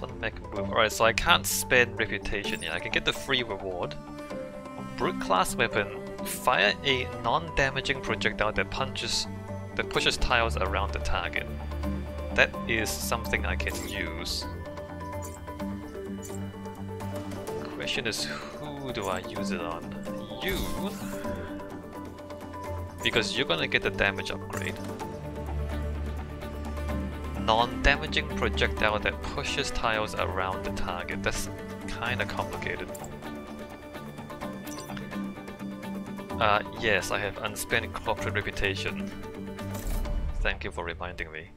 Move. Alright, so I can't spend reputation yet. I can get the free reward. Brute class weapon. Fire a non-damaging projectile that punches that pushes tiles around the target. That is something I can use. Question is who do I use it on? You because you're gonna get the damage upgrade non-damaging projectile that pushes tiles around the target. That's kinda complicated. Uh, yes, I have unspent corporate reputation. Thank you for reminding me.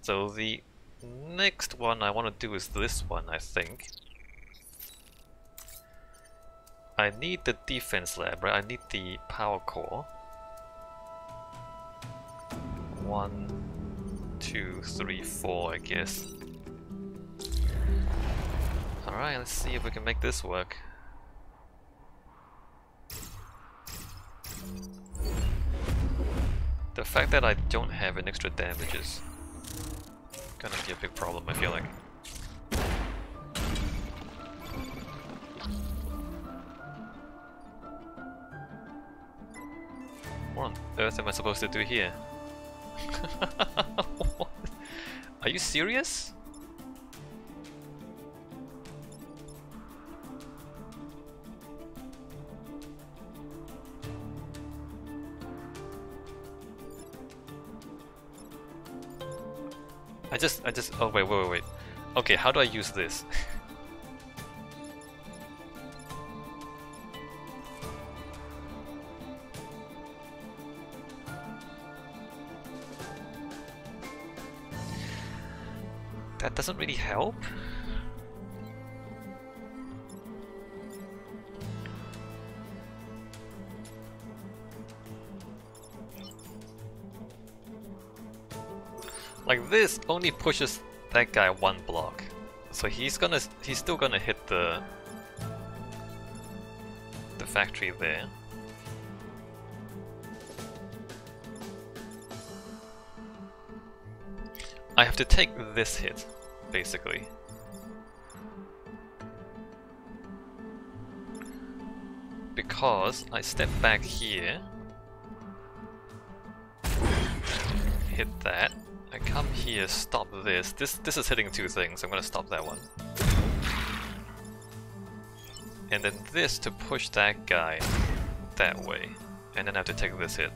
So the next one I want to do is this one, I think. I need the defense lab, right? I need the power core. One, two, three, four, I guess. Alright, let's see if we can make this work. The fact that I don't have an extra damage is gonna be a big problem, I feel like. What on earth am I supposed to do here? Are you serious? I just, I just, oh wait, wait, wait, wait. Okay, how do I use this? that doesn't really help. Like this only pushes that guy one block. So he's gonna he's still gonna hit the the factory there. I have to take this hit, basically. Because I step back here, hit that, I come here, stop this. This this is hitting two things, I'm gonna stop that one. And then this to push that guy that way. And then I have to take this hit.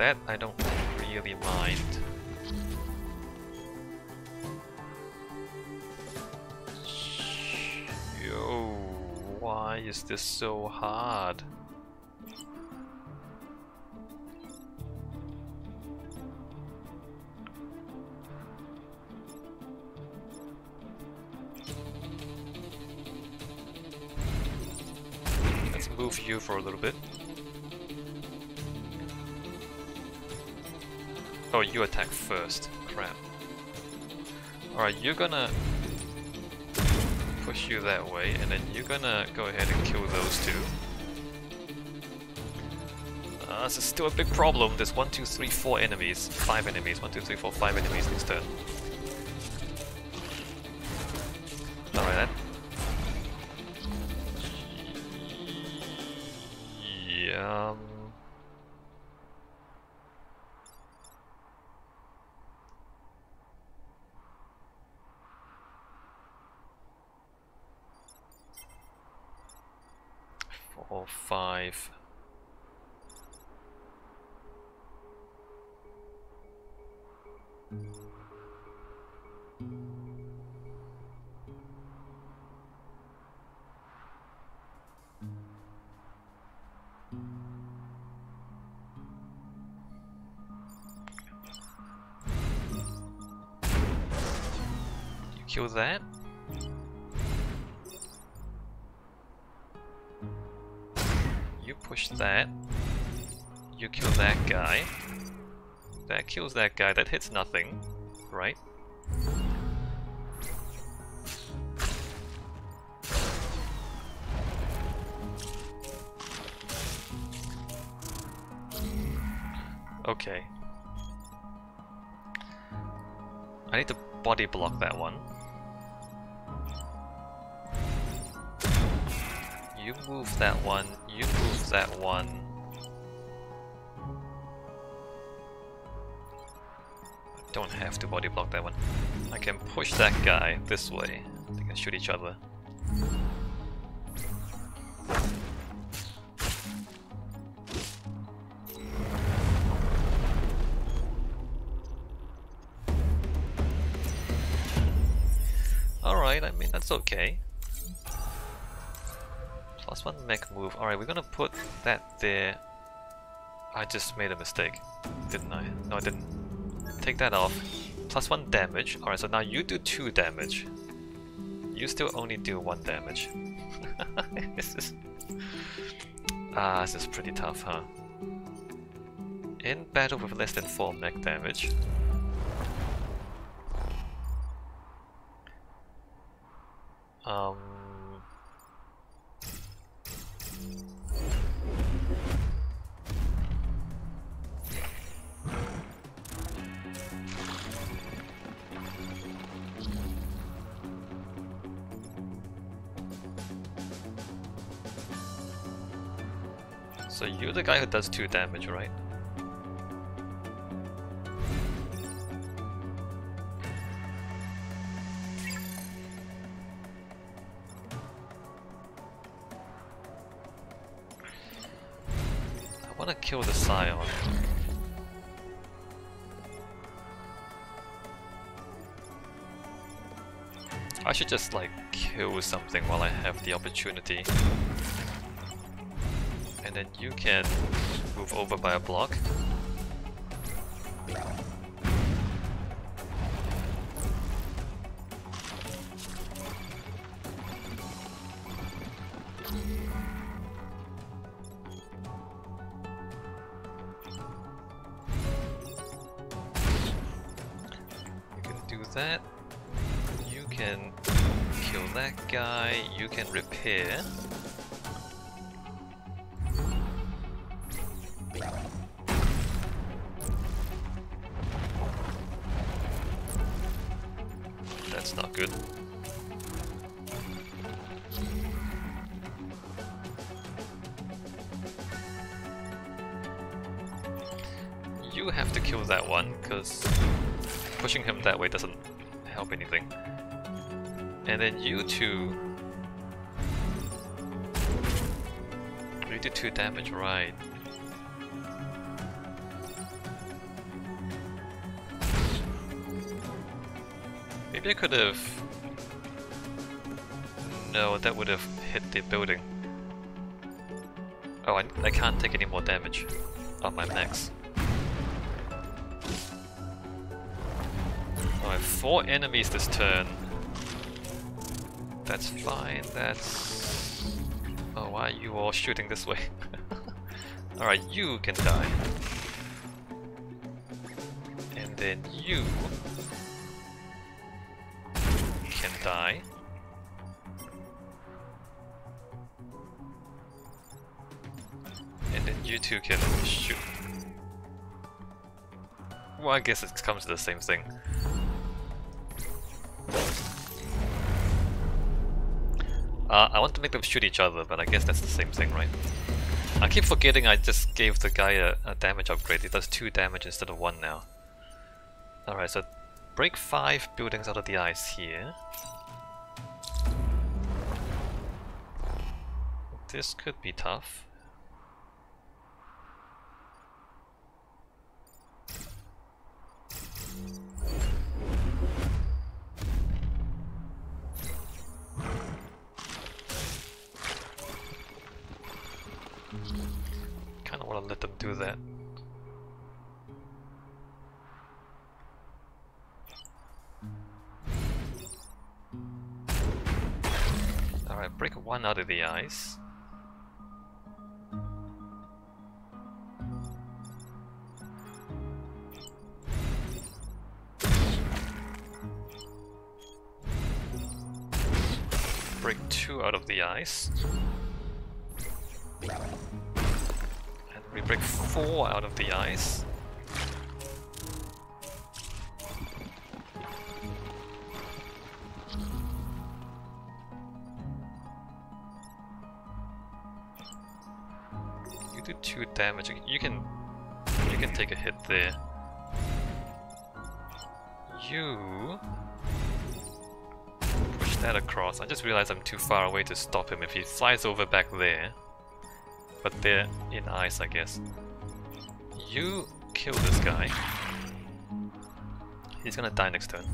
That I don't really mind. Yo, why is this so hard? Let's move you for a little bit. Oh, you attack first. Crap. Alright, you're gonna push you that way, and then you're gonna go ahead and kill those two. Uh, this is still a big problem. There's one, two, three, four enemies. Five enemies. One, two, three, four, five enemies next turn. Alright, that... Kill that. You push that. You kill that guy. That kills that guy. That hits nothing, right? Okay. I need to body block that one. You move that one, you move that one. I don't have to body block that one. I can push that guy this way. They can shoot each other. Alright, I mean that's okay. Plus one mech move. Alright, we're gonna put that there. I just made a mistake, didn't I? No, I didn't. Take that off. Plus one damage. Alright, so now you do two damage. You still only do one damage. this is... Ah, this is pretty tough, huh? In battle with less than 4 mech damage. Um... So you're the guy who does 2 damage, right? I wanna kill the Psion. I should just like kill something while I have the opportunity. And then you can move over by a block. That's not good. You have to kill that one, because pushing him that way doesn't help anything. And then you two... You did 2 damage, right. Maybe I could have... No, that would have hit the building. Oh, I, I can't take any more damage on my mechs. I have four enemies this turn. That's fine, that's... Oh, why are you all shooting this way? Alright, you can die. And then you die. And then you two can shoot. Well, I guess it comes to the same thing. Uh, I want to make them shoot each other, but I guess that's the same thing, right? I keep forgetting I just gave the guy a, a damage upgrade. He does 2 damage instead of 1 now. Alright, so break 5 buildings out of the ice here. This could be tough. Kinda wanna let them do that. Alright, break one out of the ice. nice. And we break four out of the ice. You do two damage. You can you can take a hit there. You that across. I just realized I'm too far away to stop him if he flies over back there. But they're in ice, I guess. You kill this guy. He's gonna die next turn.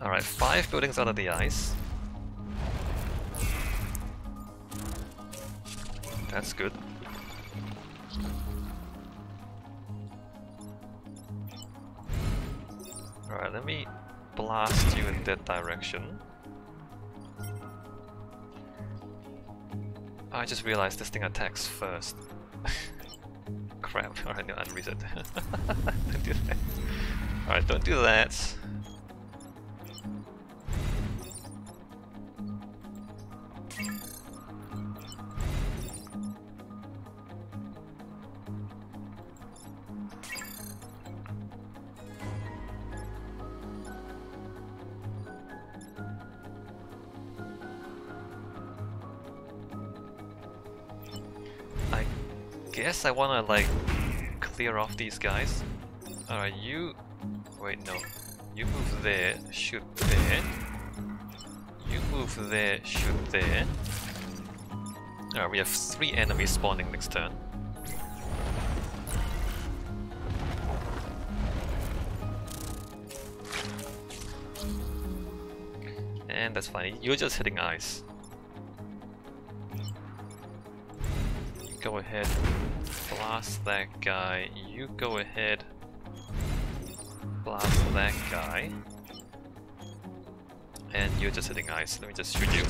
Alright, five buildings out of the ice. That's good. Alright, let me blast you in that direction. I just realized this thing attacks first. Crap, alright, no, unreset. don't do that. Alright, don't do that. Guess I wanna like clear off these guys. Alright, you... Wait, no. You move there, shoot there. You move there, shoot there. Alright, we have three enemies spawning next turn. And that's fine, you're just hitting ice. Ahead, blast that guy. You go ahead, blast that guy. And you're just hitting ice. Let me just shoot you.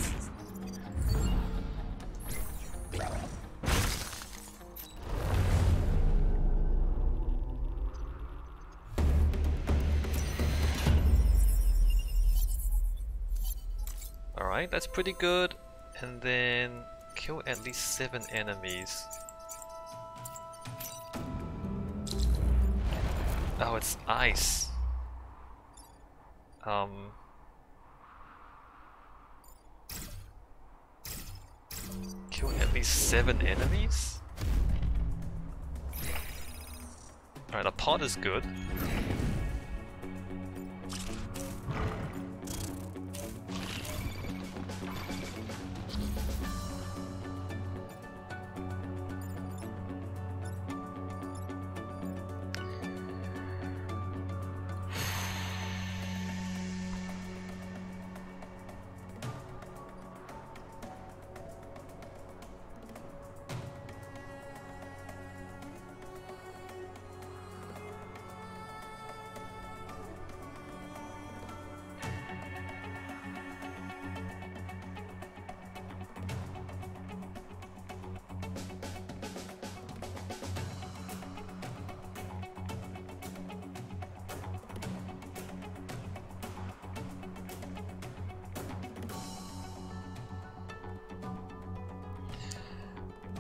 Alright, that's pretty good. And then kill at least 7 enemies. Oh, it's ice. Um... Kill at least 7 enemies? Alright, a pod is good.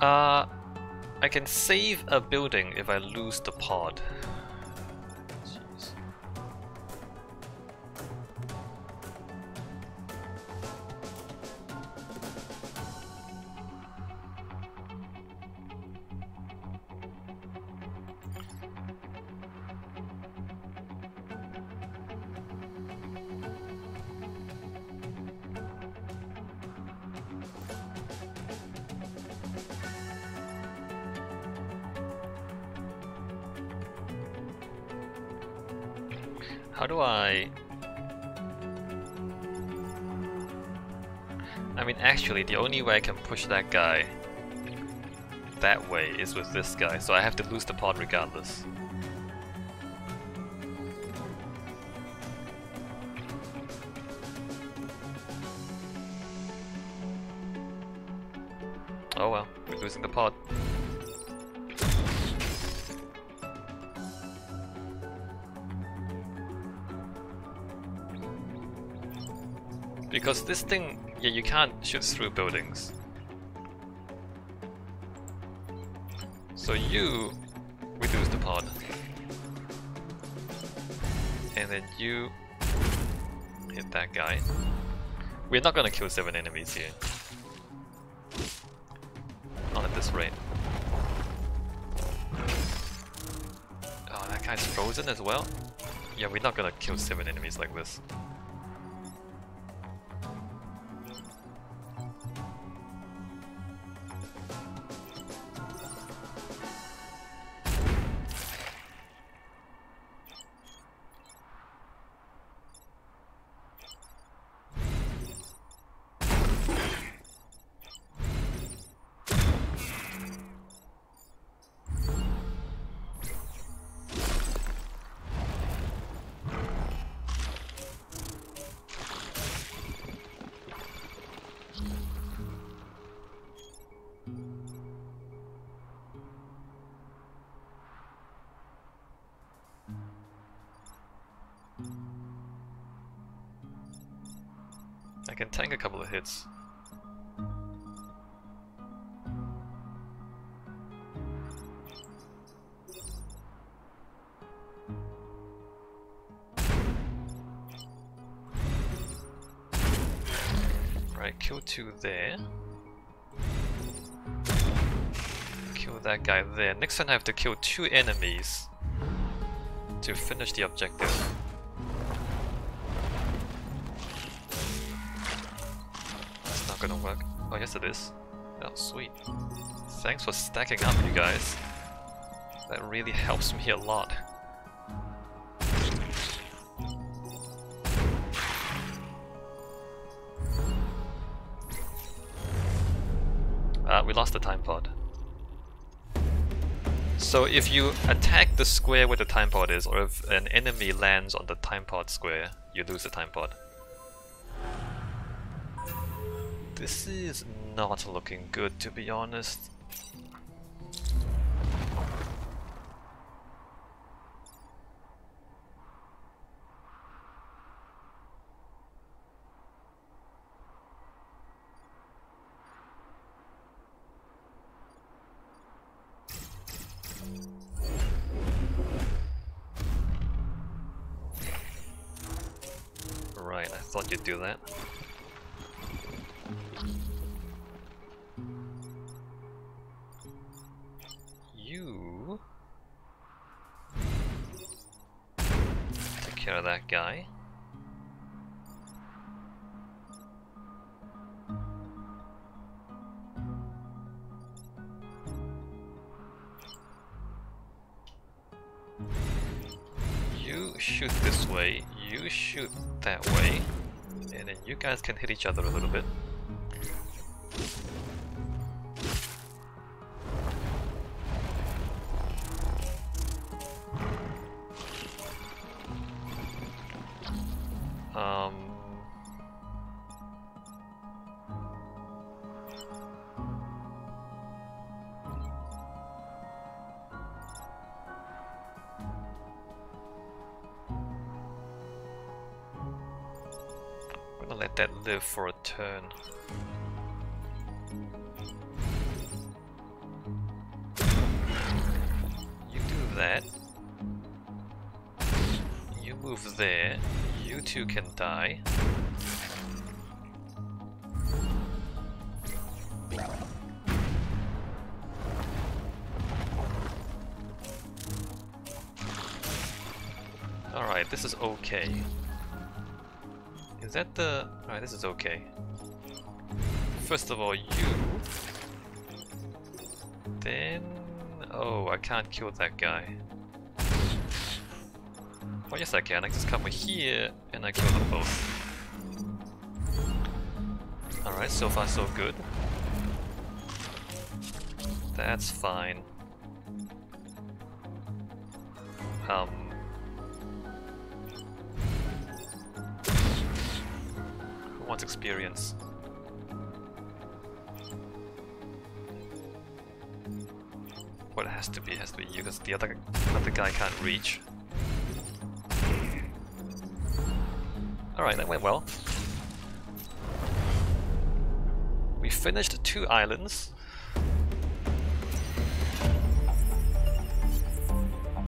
Uh, I can save a building if I lose the pod. I mean, actually, the only way I can push that guy that way is with this guy, so I have to lose the pod regardless. Oh well, we're losing the pod. Because this thing, yeah, you can't shoot through buildings. So you reduce the pod. And then you hit that guy. We're not gonna kill 7 enemies here. Not at this rate. Oh, that guy's frozen as well? Yeah, we're not gonna kill 7 enemies like this. Can tank a couple of hits. Right, kill two there. Kill that guy there. Next turn I have to kill two enemies to finish the objective. Oh yes it is. Oh sweet. Thanks for stacking up you guys. That really helps me a lot. Ah, we lost the time pod. So if you attack the square where the time pod is, or if an enemy lands on the time pod square, you lose the time pod. This is not looking good to be honest. Right, I thought you'd do that. You guys can hit each other a little bit. Turn. You do that. You move there. You two can die. Alright, this is okay. Is that the... Alright, this is okay. First of all, you... Then... Oh, I can't kill that guy. Oh yes I can, I just come over here and I kill them both. Alright, so far so good. That's fine. Um... Wants experience? What it has to be, has to be you, because the other, other guy can't reach. Alright, that went well. We finished two islands.